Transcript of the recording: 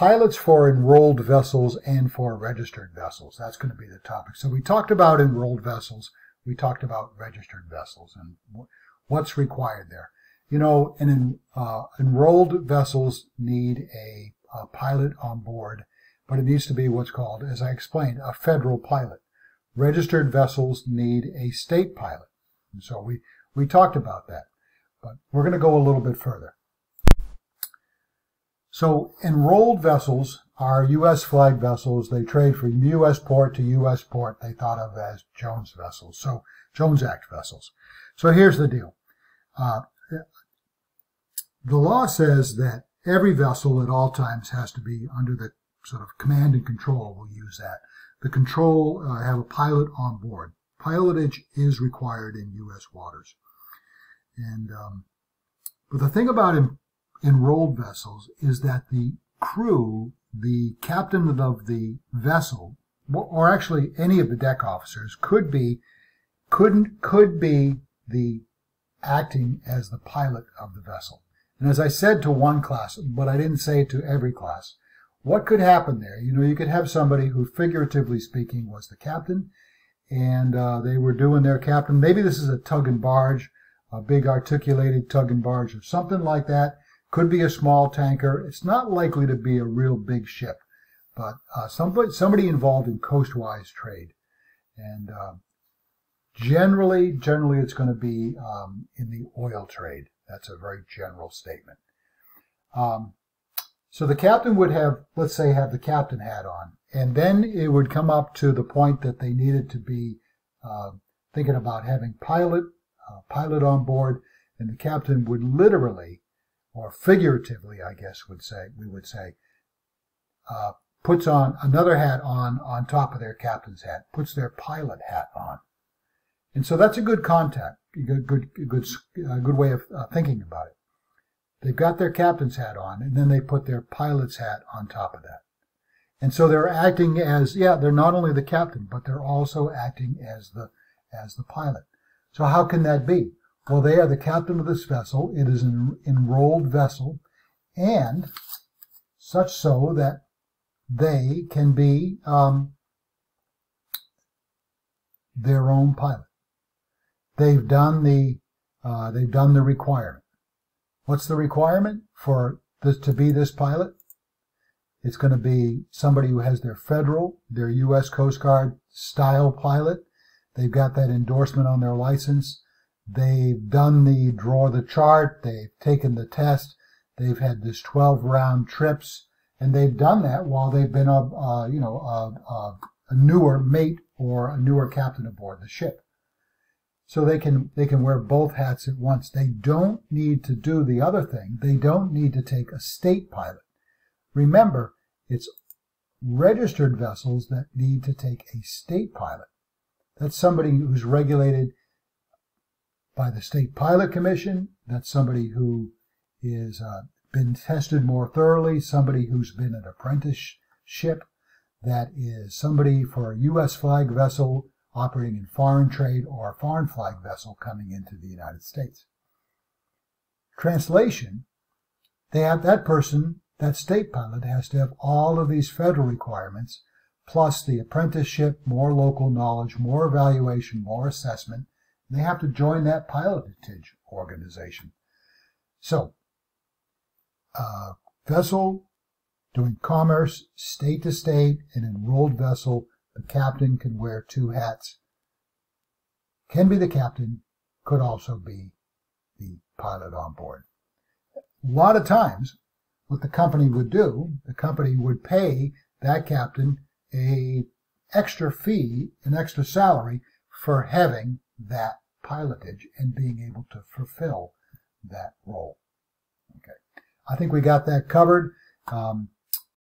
pilots for enrolled vessels and for registered vessels. That's going to be the topic. So we talked about enrolled vessels. We talked about registered vessels and what's required there. You know, an uh, enrolled vessels need a, a pilot on board, but it needs to be what's called, as I explained, a federal pilot. Registered vessels need a state pilot. And so we, we talked about that. But we're going to go a little bit further. So enrolled vessels are U.S. flag vessels. They trade from U.S. port to U.S. port. They thought of as Jones vessels. So Jones Act vessels. So here's the deal. Uh, the law says that every vessel at all times has to be under the sort of command and control. We'll use that. The control uh, have a pilot on board. Pilotage is required in U.S. waters. And um, but the thing about enrolled vessels is that the crew, the captain of the vessel, or actually any of the deck officers, could be couldn't could be the acting as the pilot of the vessel. And as I said to one class, but I didn't say to every class, what could happen there? You know, you could have somebody who, figuratively speaking, was the captain, and uh, they were doing their captain. Maybe this is a tug and barge, a big articulated tug and barge, or something like that. Could be a small tanker. It's not likely to be a real big ship, but uh, somebody somebody involved in coastwise trade, and uh, generally, generally, it's going to be um, in the oil trade. That's a very general statement. Um, so the captain would have, let's say, have the captain hat on, and then it would come up to the point that they needed to be uh, thinking about having pilot, uh, pilot on board, and the captain would literally, or figuratively, I guess would say, we would say, uh, puts on another hat on on top of their captain's hat, puts their pilot hat on, and so that's a good contact, good good good good way of uh, thinking about it. They've got their captain's hat on, and then they put their pilot's hat on top of that. And so they're acting as, yeah, they're not only the captain, but they're also acting as the, as the pilot. So how can that be? Well, they are the captain of this vessel. It is an enrolled vessel, and such so that they can be um, their own pilot. They've done the uh, they've done the requirement. What's the requirement for this to be this pilot? It's going to be somebody who has their federal, their U.S. Coast Guard style pilot. They've got that endorsement on their license. They've done the draw the chart. They've taken the test. They've had this 12 round trips, and they've done that while they've been a, uh, you know, a, a, a newer mate or a newer captain aboard the ship so they can they can wear both hats at once. They don't need to do the other thing. They don't need to take a state pilot. Remember, it's registered vessels that need to take a state pilot. That's somebody who's regulated by the State Pilot Commission. That's somebody who is uh, been tested more thoroughly. Somebody who's been an apprenticeship. That is somebody for a U.S. flag vessel operating in foreign trade or a foreign flag vessel coming into the United States. Translation, they have that person, that state pilot has to have all of these federal requirements, plus the apprenticeship, more local knowledge, more evaluation, more assessment. They have to join that pilotage organization. So, uh, vessel doing commerce, state to state, an enrolled vessel the captain can wear two hats. Can be the captain, could also be the pilot on board. A lot of times, what the company would do, the company would pay that captain a extra fee, an extra salary for having that pilotage and being able to fulfill that role. Okay, I think we got that covered. Um,